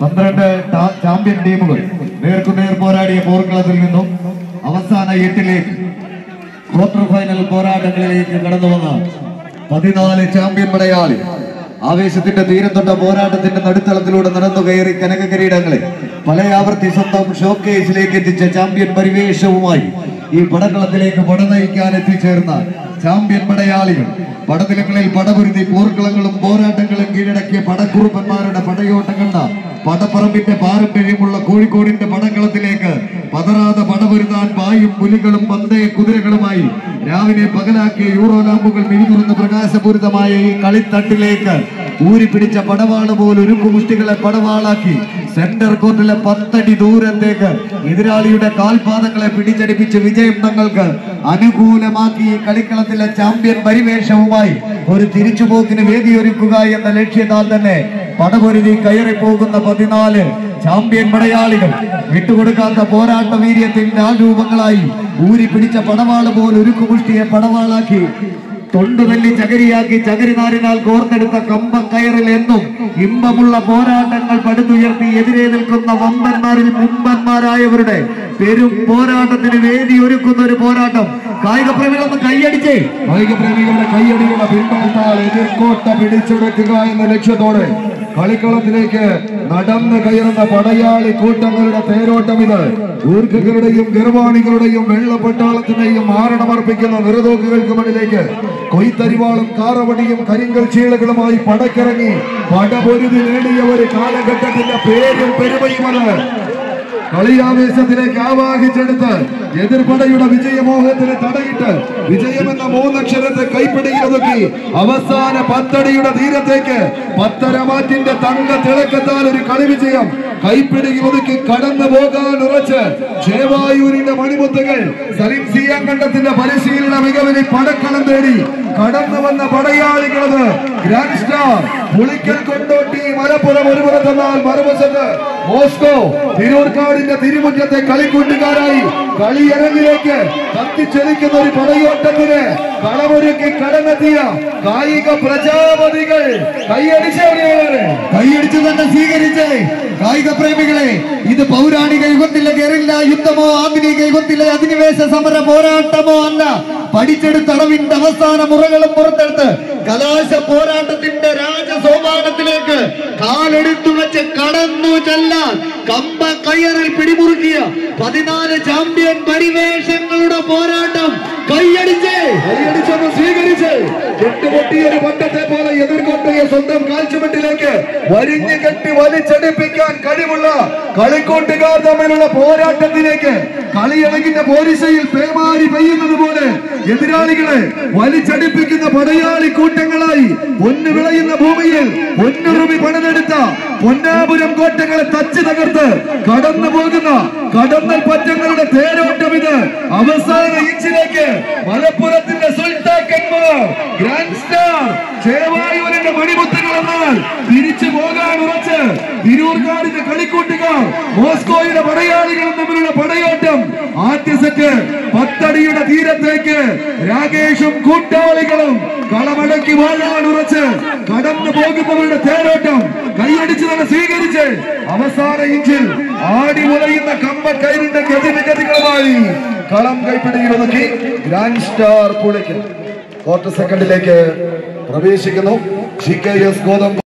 പന്ത്രണ്ട് ചാമ്പ്യൻ ടീമുകൾ നേർക്കുനേർ പോരാടിയ പോർക്കളത്തിൽ നിന്നും അവസാന എട്ടിലേക്ക് ക്വാർട്ടർ ഫൈനൽ പോരാട്ടങ്ങളിലേക്ക് കടന്നു വന്ന പതിനാല് ചാമ്പ്യൻ പടയാളി ആവേശത്തിന്റെ തീരം തൊട്ട പോരാട്ടത്തിന്റെ നടുത്തളത്തിലൂടെ നടന്നു കയറി കനക കിരീടങ്ങളെ പലയാവർത്തി സ്വന്തം ഷോക്കേസിലേക്ക് എത്തിച്ച ചാമ്പ്യൻ പരിവേഷവുമായി ഈ പടക്കളത്തിലേക്ക് പടനയിക്കാൻ എത്തിച്ചേർന്ന ചാമ്പ്യൻ പടയാളികൾ. പടനിലങ്ങളിൽ പടപുരുതി പോർക്കളങ്ങളും പോരാട്ടങ്ങളും കീഴടക്കിയ പടക്കുറുപ്പന്മാരുടെ പടയോട്ടം കണ്ട പടപ്പറമ്പിന്റെ പാരമ്പര്യമുള്ള കോഴിക്കോടിന്റെ പടക്കളത്തിലേക്ക് പതറാതെ പടപൊരുതാൻ പായും പുലികളും പന്തയ കുതിരകളുമായി രാവിലെ പകലാക്കിയ യൂറോ ലാമ്പുകൾ മിഴിതുറന്ന് പ്രകാശപൂരിതമായ ഈ കളിത്തട്ടിലേക്ക് ഊരിപ്പിടിച്ച പടവാൾ ഒരു ഉരുക്കുമുഷ്ടികളെ പടവാളാക്കി. സെന്റർ കോർട്ടിലെ പത്തടി ദൂരത്തേക്ക് എതിരാളിയുടെ കാൽപാദങ്ങളെ പിടിച്ചടിപ്പിച്ച് വിജയം തങ്ങൾക്ക് അനുകൂലമാക്കി കളിക്കളത്തിലെ ചാമ്പ്യൻ പരിവേഷവുമായി ഒരു തിരിച്ചുപോക്കിന് വേദിയൊരുക്കുക എന്ന ലക്ഷ്യത്താൽ തന്നെ പടപൊരുതി കയറിപ്പോകുന്ന പതിനാല് ചാമ്പ്യൻ മടയാളികൾ വിട്ടുകൊടുക്കാത്ത പോരാട്ട വീര്യത്തിന്റെ ആരൂപങ്ങളായി ഊരി പിടിച്ച പടവാൾ പോലെ ഉരുക്കുമുഷ്ടിയെ പടവാളാക്കി. തൊണ്ടുതല്ലി ചകരിയാക്കി ചകരിനാരിനാൽ കോർത്തെടുത്ത കമ്പം കയറിൽ എന്നും ഇമ്പമുള്ള പോരാട്ടങ്ങൾ പടുത്തുയർത്തി എതിരെ നിൽക്കുന്ന വമ്പന്മാരിൽ മുമ്പന്മാരായവരുടെ പെരും പോരാട്ടത്തിന് വേദി ഒരുക്കുന്ന ഒരു പോരാട്ടം. കായിക പ്രേമികളൊന്ന് കൈയടിച്ചേ. കായിക പ്രേമികളുടെ കൈയടിയുള്ള പിൻബലത്താൽ എതിർക്കോട്ട പിടിച്ചെടുക്കുക എന്ന ലക്ഷ്യത്തോടെ കളിക്കളത്തിലേക്ക് നടന്നു കയറുന്ന പടയാളി കൂട്ടങ്ങളുടെ തേരോട്ടം ഇത്. ഊർഖകളുടെയും ഗർവാണികളുടെയും വെള്ളപ്പട്ടാളത്തിന്റെയും മാരണമർപ്പിക്കുന്ന നിറതോക്കുകൾക്ക് മുന്നിലേക്ക് കൊയ്ത്തരിവാളും കാറവടിയും കരിങ്കൽ ചീളകളുമായി പടക്കിറങ്ങി പടപൊരുതി നേടിയ ഒരു കാലഘട്ടത്തിന്റെ പേരും പെരുമയുമത് കളിയാവേശത്തിലേക്ക് ആവാഹിച്ചെടുത്ത് എതിർപടയുടെ വിജയമോഹത്തിന് തടയിട്ട് വിജയമെന്ന മൂന്നക്ഷരത്തെ കൈപ്പിടിയിലൊതുക്കി അവസാന പത്തടിയുടെ തീരത്തേക്ക് പത്തരമാറ്റിന്റെ തങ്ക തിളക്കത്താൽ ഒരു കളി വിജയം. കൈപ്പിടിയിൽ ഒതുക്കി കടന്നു പോകാൻ ഉറച്ച് ചേവായൂരിന്റെ മണിമുത്തുകൾ സലിം സിയാങ്കണ്ടത്തിന്റെ പരിശീലന മികവിനെ പടക്കളം തേടി കടന്നു വന്ന പടയാളികളത് ഗ്രാൻഡ് സ്റ്റാർ പുളിക്കൽ കൊണ്ടോട്ടി മലപ്പുറം ഒരു പുറത്തെന്നാൽ മറുവശത്ത് മോസ്കോ തിരൂർക്കാടിന്റെ തിരുമുറ്റത്തെ കളിക്കൂട്ടുകാരായി കളിയരങ്ങിലേക്ക് കത്തിച്ചെലിക്കുന്ന ഒരു പടയോട്ടത്തിന് കളമൊരുക്കി കടന്നെത്തിയ കായിക പ്രജാപതികൾ. കൈയടിച്ചവരെയാണ് കൈയടിച്ചു തന്നെ സ്വീകരിച്ച്. കായിക പ്രേമികളെ ഇത് പൗരാണിക യുഗത്തിലെ ഗറില്ല യുദ്ധമോ ആധുനിക യുഗത്തിലെ അധിനിവേശ സമര പോരാട്ടമോ അല്ല. പഠിച്ചെടുത്ത അടവിന്റെ അവസാന മുറകളും പുറത്തെടുത്ത് കലാശ പോരാട്ടത്തിന്റെ രാജസോപാനത്തിലേക്ക് കാലെടുത്തു വെച്ച് കടന്നു ചെല്ലാൻ കമ്പ കയറിൽ പിടിമുറുക്കിയ പതിനാല് ചാമ്പ്യൻ പരിവേഷങ്ങളുടെ പോരാട്ടം കൈയടിച്ചേ കൈയടിച്ചൊന്ന് സ്വീകരിച്ച് കെട്ടുപൊട്ടിയ ഒരു പട്ടത്തെ പോലെ എതിർകൊണ്ടയെ സ്വന്തം കാൽച്ചുമട്ടിലേക്ക് വരിഞ്ഞു കെട്ടി കഴിവുള്ള കളിക്കൂട്ടുകാർ തമ്മിലുള്ള പോരാട്ടത്തിലേക്ക് കളിയിളകിന്റെ പോലീസയിൽ പേമാരി പെയ്യുന്നത് പോലെ എതിരാളികളെ വലിച്ചടിപ്പിക്കുന്ന പടയാളി കൂട്ടങ്ങളായി പൊന്നു വിളയുന്ന ഭൂമിയിൽ പൊന്നുറുമി പണിതെടുത്ത പൊന്നാപുരം കോട്ടകളെ തച്ച് തകർത്ത് കടന്നു പോകുന്ന കടന്നൽ പറ്റങ്ങളുടെ തേരോട്ടം ഇത്. അവസാന ഇഞ്ചിലേക്ക് മലപ്പുറത്തിന്റെ സുൽത്താക്കന്മാർ ഗ്രാൻഡ് സ്റ്റാർ ചേവായൂരിന്റെ മണിമുത്തുകൾ എന്നാൽ തിരിച്ചു പോകാൻ ഉറച്ച് തിരൂർക്കാടിന്റെ കളിക്കൂട്ടുകാർ മോസ്കോയുടെ പടയാളികളും തമ്മിലുള്ള പടയോട്ടം. ആദ്യ സെറ്റ് പത്തടിയുടെ തീരത്തേക്ക് രാകേഷും കൂട്ടാളികളും കളമടക്കി വാഴാൻ ഉറച്ച് കടന്നു പോകുന്നവരുടെ തേരോട്ടം. കൈയടിച്ച് തന്നെ സ്വീകരിച്ച് അവസാന ഇഞ്ചിൽ ആടി മുളയുന്ന കമ്പ കൈരിന്റെ ഗതികളുമായി കളം കൈപ്പിടിയിൽ ഒതുക്കി ഗ്രാൻഡ് സ്റ്റാർ പുളിക്ക് ക്വാർട്ടർ സെക്കൻഡിലേക്ക് പ്രവേശിക്കുന്നു. ജി കെ എസ് ഗോതമ്പ്.